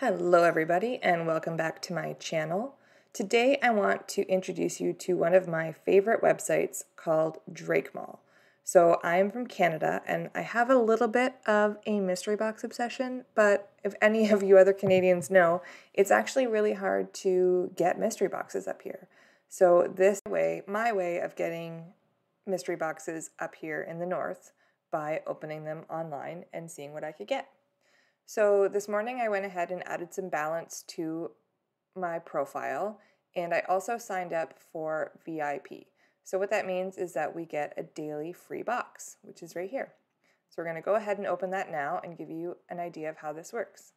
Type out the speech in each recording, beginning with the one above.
Hello everybody and welcome back to my channel. Today I want to introduce you to one of my favorite websites called Drakemall. So I'm from Canada and I have a little bit of a mystery box obsession, but if any of you other Canadians know, it's actually really hard to get mystery boxes up here. So this way, my way of getting mystery boxes up here in the north by opening them online and seeing what I could get. So this morning I went ahead and added some balance to my profile and I also signed up for VIP. So what that means is that we get a daily free box, which is right here. So we're going to go ahead and open that now and give you an idea of how this works.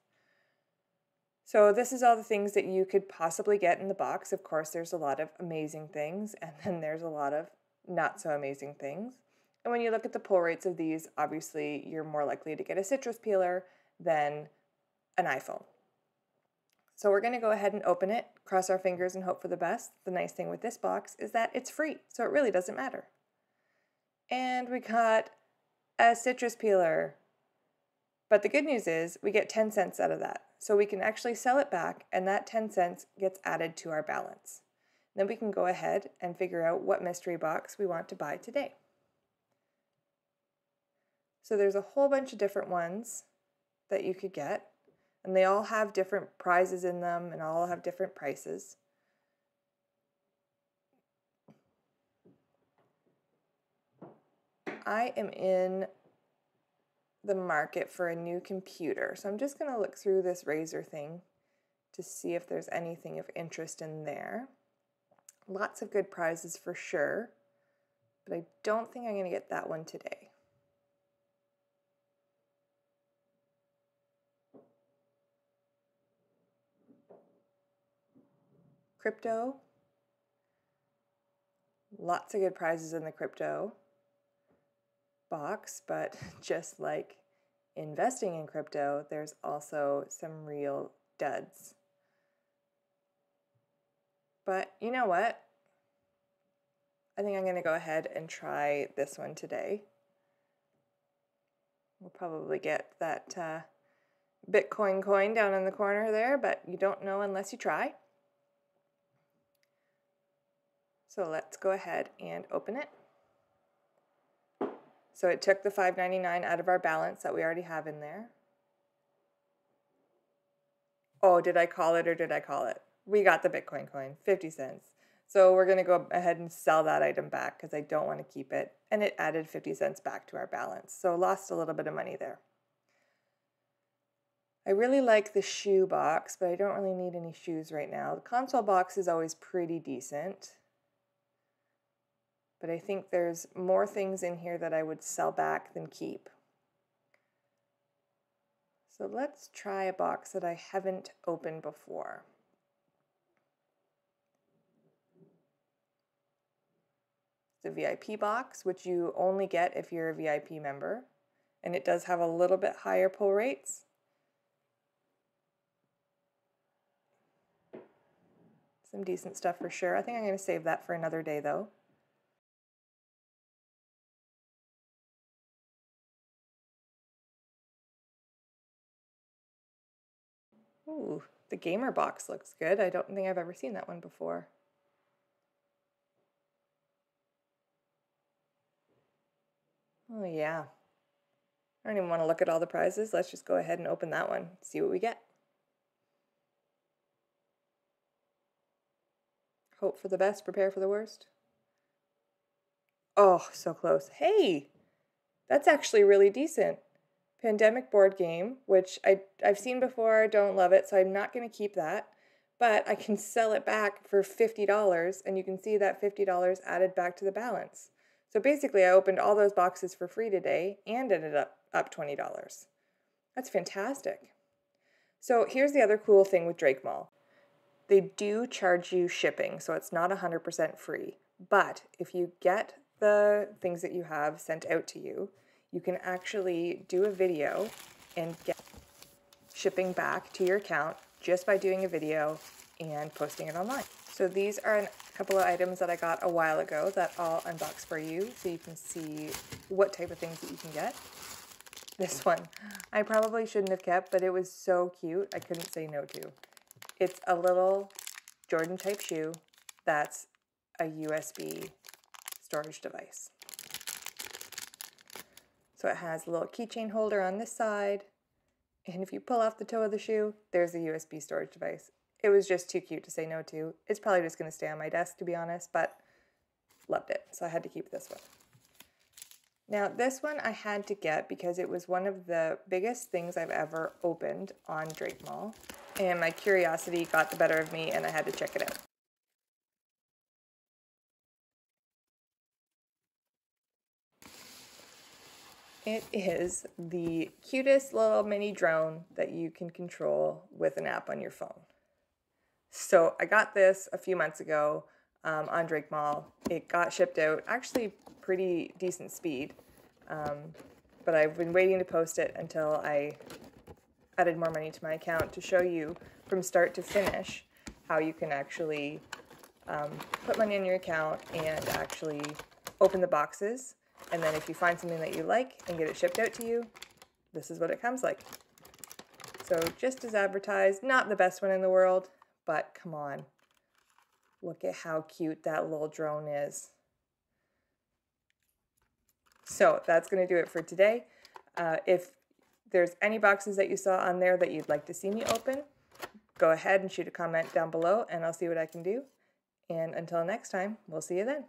So this is all the things that you could possibly get in the box. Of course, there's a lot of amazing things and then there's a lot of not so amazing things. And when you look at the pull rates of these, obviously you're more likely to get a citrus peeler than an iPhone. So we're going to go ahead and open it, cross our fingers and hope for the best. The nice thing with this box is that it's free, so it really doesn't matter. And we got a citrus peeler. But the good news is we get 10 cents out of that. So we can actually sell it back and that 10 cents gets added to our balance. Then we can go ahead and figure out what mystery box we want to buy today. So there's a whole bunch of different ones that you could get. And they all have different prizes in them and all have different prices. I am in the market for a new computer. So I'm just going to look through this Razer thing to see if there's anything of interest in there. Lots of good prizes for sure, but I don't think I'm going to get that one today. Crypto. Lots of good prizes in the crypto box, but just like investing in crypto, there's also some real duds. But you know what? I think I'm going to go ahead and try this one today. We'll probably get that uh, Bitcoin coin down in the corner there, but you don't know unless you try. So let's go ahead and open it. So it took the $5.99 out of our balance that we already have in there. Oh, did I call it or did I call it? We got the Bitcoin coin, 50 cents. So we're going to go ahead and sell that item back because I don't want to keep it. And it added 50 cents back to our balance. So lost a little bit of money there. I really like the shoe box, but I don't really need any shoes right now. The console box is always pretty decent but I think there's more things in here that I would sell back than keep. So let's try a box that I haven't opened before. The VIP box, which you only get if you're a VIP member, and it does have a little bit higher pull rates. Some decent stuff for sure. I think I'm going to save that for another day though. Ooh, the gamer box looks good. I don't think I've ever seen that one before. Oh yeah. I don't even want to look at all the prizes. Let's just go ahead and open that one, see what we get. Hope for the best, prepare for the worst. Oh, so close. Hey, that's actually really decent. Pandemic board game, which I, I've seen before, I don't love it, so I'm not going to keep that. But I can sell it back for $50, and you can see that $50 added back to the balance. So basically, I opened all those boxes for free today and ended up up $20. That's fantastic. So here's the other cool thing with Drakemall. They do charge you shipping, so it's not 100% free. But if you get the things that you have sent out to you, you can actually do a video and get shipping back to your account just by doing a video and posting it online. So these are a couple of items that I got a while ago that I'll unbox for you so you can see what type of things that you can get. this one. I probably shouldn't have kept, but it was so cute. I couldn't say no to. It's a little Jordan type shoe that's a USB storage device. So it has a little keychain holder on this side. And if you pull off the toe of the shoe, there's a USB storage device. It was just too cute to say no to. It's probably just going to stay on my desk, to be honest, but loved it. So I had to keep this one. Now, this one I had to get because it was one of the biggest things I've ever opened on Drakemall. And my curiosity got the better of me and I had to check it out. It is the cutest little mini drone that you can control with an app on your phone. So I got this a few months ago um, on Drakemall. It got shipped out actually pretty decent speed, um, but I've been waiting to post it until I added more money to my account to show you from start to finish how you can actually um, put money in your account and actually open the boxes. And then if you find something that you like and get it shipped out to you, this is what it comes like. So just as advertised, not the best one in the world, but come on, Look at how cute that little drone is. So that's going to do it for today. Uh, if there's any boxes that you saw on there that you'd like to see me open, go ahead and shoot a comment down below and I'll see what I can do. And until next time, we'll see you then.